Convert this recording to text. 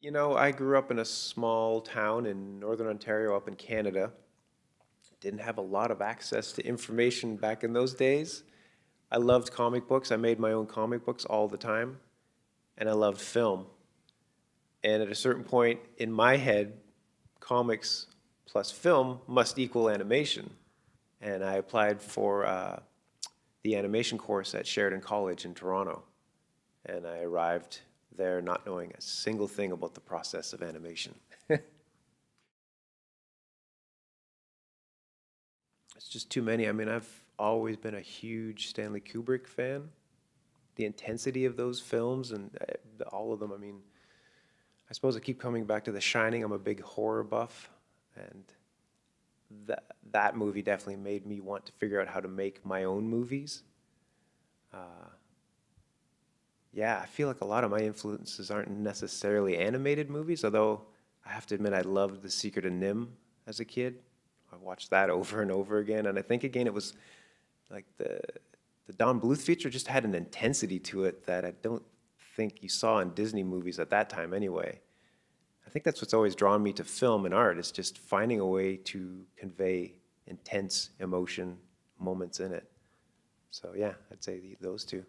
You know, I grew up in a small town in northern Ontario up in Canada. Didn't have a lot of access to information back in those days. I loved comic books. I made my own comic books all the time. And I loved film. And at a certain point in my head, comics plus film must equal animation. And I applied for uh, the animation course at Sheridan College in Toronto. And I arrived there not knowing a single thing about the process of animation. it's just too many. I mean, I've always been a huge Stanley Kubrick fan. The intensity of those films and uh, all of them, I mean, I suppose I keep coming back to The Shining. I'm a big horror buff, and that that movie definitely made me want to figure out how to make my own movies. Uh, yeah, I feel like a lot of my influences aren't necessarily animated movies, although I have to admit I loved The Secret of NIMH as a kid. I watched that over and over again, and I think again it was like the the Don Bluth feature just had an intensity to it that I don't think you saw in Disney movies at that time anyway. I think that's what's always drawn me to film and art is just finding a way to convey intense emotion moments in it. So yeah, I'd say the, those two.